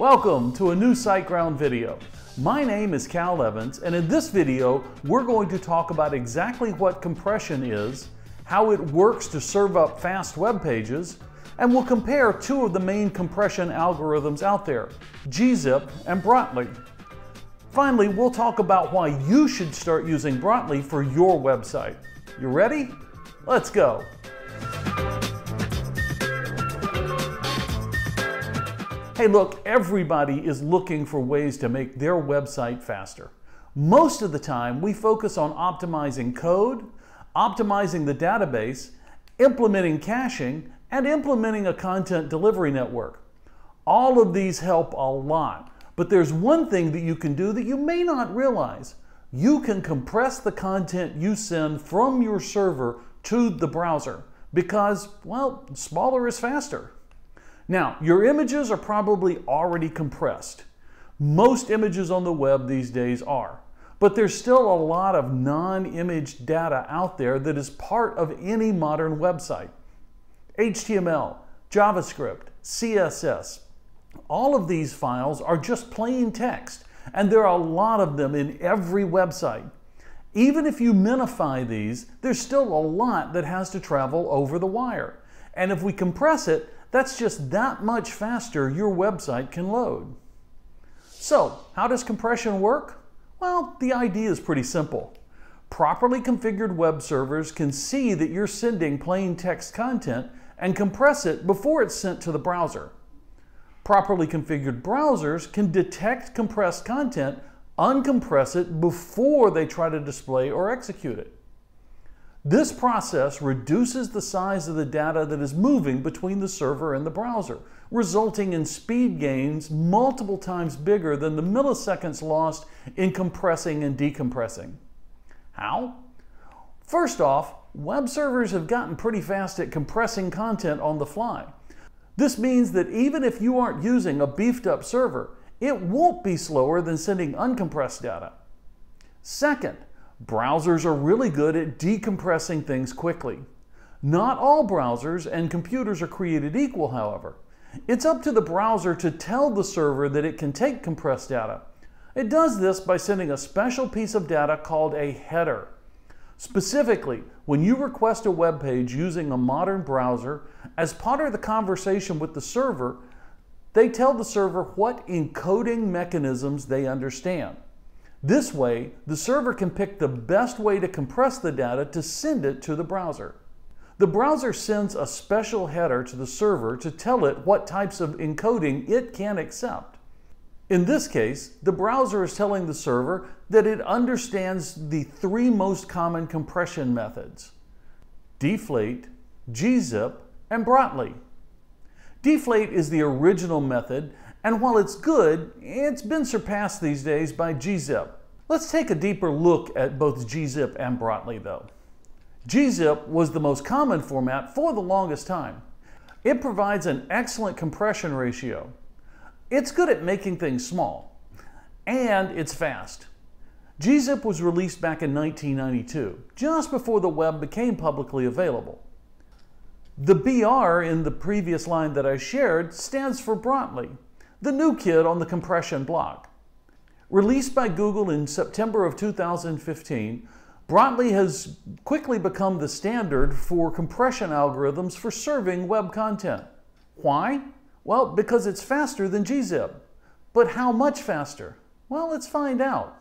Welcome to a new SiteGround video. My name is Cal Evans and in this video we're going to talk about exactly what compression is, how it works to serve up fast web pages, and we'll compare two of the main compression algorithms out there, gzip and Brotli. Finally, we'll talk about why you should start using Brotli for your website. You ready? Let's go. Hey, look, everybody is looking for ways to make their website faster. Most of the time, we focus on optimizing code, optimizing the database, implementing caching, and implementing a content delivery network. All of these help a lot, but there's one thing that you can do that you may not realize. You can compress the content you send from your server to the browser because, well, smaller is faster. Now, your images are probably already compressed. Most images on the web these days are. But there's still a lot of non-image data out there that is part of any modern website. HTML, JavaScript, CSS, all of these files are just plain text, and there are a lot of them in every website. Even if you minify these, there's still a lot that has to travel over the wire. And if we compress it, that's just that much faster your website can load. So, how does compression work? Well, the idea is pretty simple. Properly configured web servers can see that you're sending plain text content and compress it before it's sent to the browser. Properly configured browsers can detect compressed content, uncompress it before they try to display or execute it. This process reduces the size of the data that is moving between the server and the browser, resulting in speed gains multiple times bigger than the milliseconds lost in compressing and decompressing. How? First off, web servers have gotten pretty fast at compressing content on the fly. This means that even if you aren't using a beefed up server, it won't be slower than sending uncompressed data. Second, Browsers are really good at decompressing things quickly. Not all browsers and computers are created equal, however. It's up to the browser to tell the server that it can take compressed data. It does this by sending a special piece of data called a header. Specifically, when you request a web page using a modern browser, as part of the conversation with the server, they tell the server what encoding mechanisms they understand. This way, the server can pick the best way to compress the data to send it to the browser. The browser sends a special header to the server to tell it what types of encoding it can accept. In this case, the browser is telling the server that it understands the three most common compression methods, deflate, gzip, and Brotli. Deflate is the original method and while it's good, it's been surpassed these days by gzip. Let's take a deeper look at both gzip and Brotli though. gzip was the most common format for the longest time. It provides an excellent compression ratio. It's good at making things small, and it's fast. gzip was released back in 1992, just before the web became publicly available. The BR in the previous line that I shared stands for Brotli, the new kid on the compression block. Released by Google in September of 2015, Brotli has quickly become the standard for compression algorithms for serving web content. Why? Well, because it's faster than gzip. But how much faster? Well, let's find out.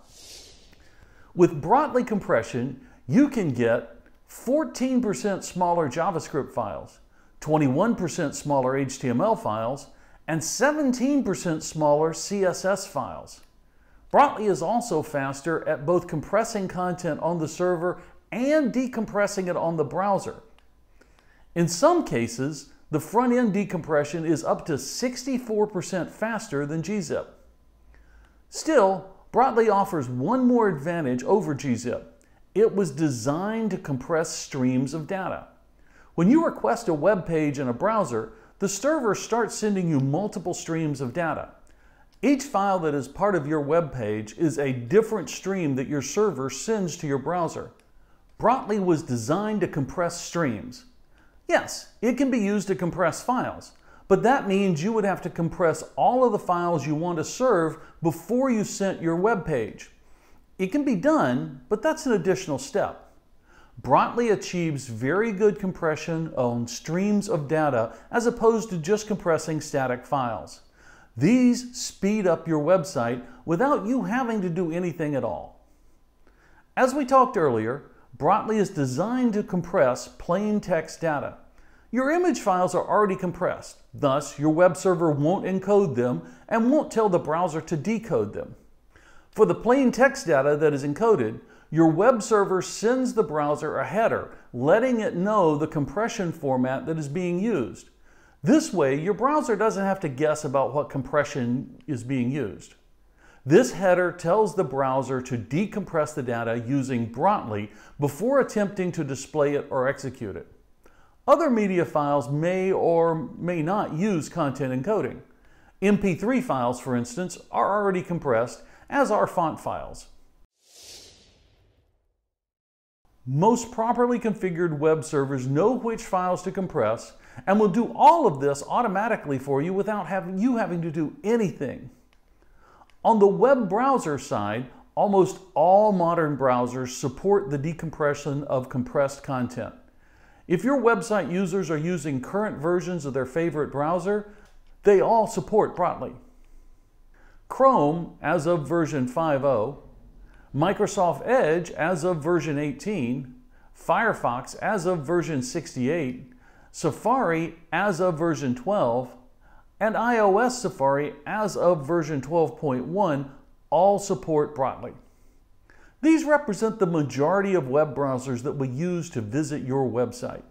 With Brotli compression, you can get 14% smaller JavaScript files, 21% smaller HTML files, and 17% smaller CSS files. Brotli is also faster at both compressing content on the server and decompressing it on the browser. In some cases, the front-end decompression is up to 64% faster than gzip. Still, Brotli offers one more advantage over gzip. It was designed to compress streams of data. When you request a web page in a browser, the server starts sending you multiple streams of data. Each file that is part of your web page is a different stream that your server sends to your browser. Brotli was designed to compress streams. Yes, it can be used to compress files, but that means you would have to compress all of the files you want to serve before you sent your web page. It can be done, but that's an additional step. Brotli achieves very good compression on streams of data as opposed to just compressing static files. These speed up your website without you having to do anything at all. As we talked earlier, Brotli is designed to compress plain text data. Your image files are already compressed, thus your web server won't encode them and won't tell the browser to decode them. For the plain text data that is encoded, your web server sends the browser a header letting it know the compression format that is being used. This way, your browser doesn't have to guess about what compression is being used. This header tells the browser to decompress the data using Brotli before attempting to display it or execute it. Other media files may or may not use content encoding. MP3 files, for instance, are already compressed, as are font files. Most properly configured web servers know which files to compress and will do all of this automatically for you without having you having to do anything. On the web browser side, almost all modern browsers support the decompression of compressed content. If your website users are using current versions of their favorite browser, they all support Brotli. Chrome, as of version 5.0, Microsoft Edge, as of version 18, Firefox, as of version 68, Safari, as of version 12, and iOS Safari, as of version 12.1, all support Brotli. These represent the majority of web browsers that we use to visit your website.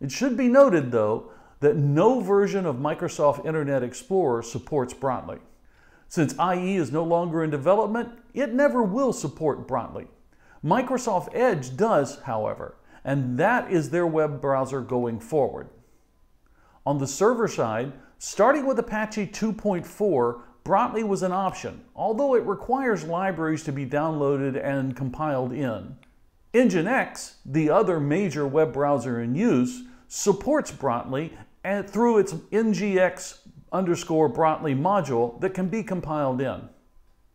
It should be noted, though, that no version of Microsoft Internet Explorer supports Brotli. Since IE is no longer in development, it never will support Brotli. Microsoft Edge does, however, and that is their web browser going forward. On the server side, starting with Apache 2.4, Brotli was an option, although it requires libraries to be downloaded and compiled in. Nginx, the other major web browser in use, supports Brotli through its ngx underscore Brotli module that can be compiled in.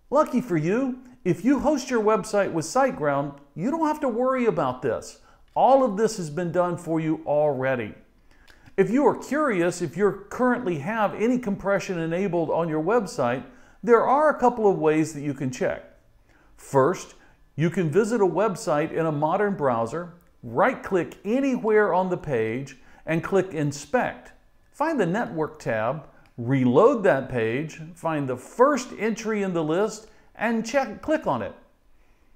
Lucky for you, if you host your website with SiteGround, you don't have to worry about this. All of this has been done for you already. If you are curious if you currently have any compression enabled on your website, there are a couple of ways that you can check. First, you can visit a website in a modern browser, right-click anywhere on the page, and click Inspect. Find the Network tab, reload that page, find the first entry in the list, and check, click on it.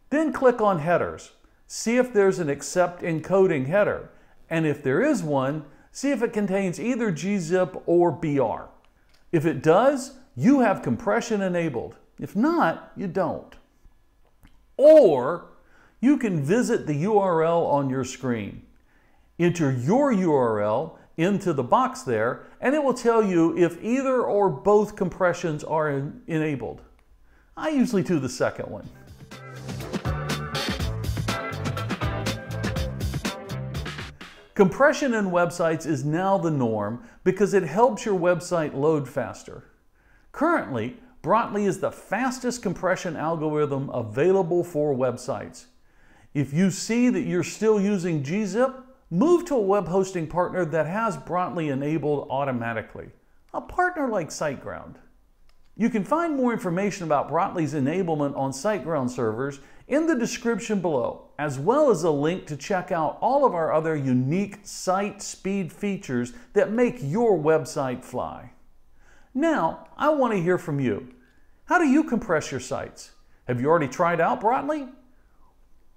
Then click on Headers. See if there's an Accept Encoding header, and if there is one, see if it contains either gzip or BR. If it does, you have compression enabled. If not, you don't. Or you can visit the URL on your screen. Enter your URL into the box there, and it will tell you if either or both compressions are enabled. I usually do the second one. Compression in websites is now the norm because it helps your website load faster. Currently, Brotli is the fastest compression algorithm available for websites. If you see that you're still using gzip, move to a web hosting partner that has Brotli enabled automatically, a partner like SiteGround. You can find more information about Brotli's enablement on SiteGround servers in the description below, as well as a link to check out all of our other unique site speed features that make your website fly. Now, I want to hear from you. How do you compress your sites? Have you already tried out Brotli?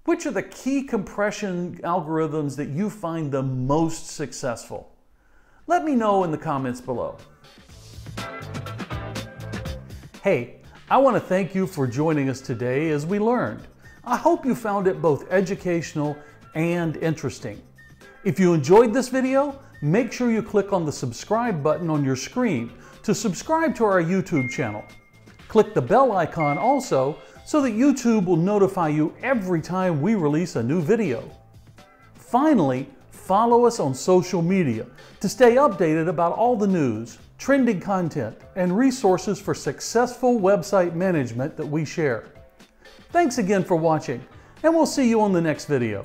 Which are the key compression algorithms that you find the most successful? Let me know in the comments below. Hey, I want to thank you for joining us today as we learned. I hope you found it both educational and interesting. If you enjoyed this video, make sure you click on the subscribe button on your screen to subscribe to our YouTube channel. Click the bell icon also so that YouTube will notify you every time we release a new video. Finally, follow us on social media to stay updated about all the news, trending content, and resources for successful website management that we share. Thanks again for watching, and we'll see you on the next video.